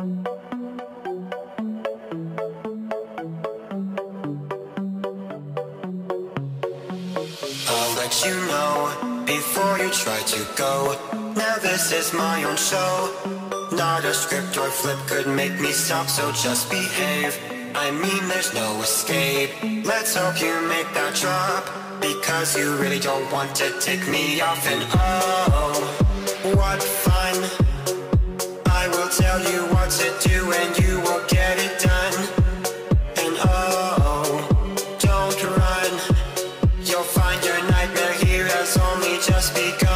I'll let you know before you try to go. Now this is my own show. Not a script or flip could make me stop, so just behave. I mean, there's no escape. Let's hope you make that drop. Because you really don't want to take me off, and oh. Tell you what to do and you won't get it done. And oh, don't run. You'll find your nightmare here has only just begun.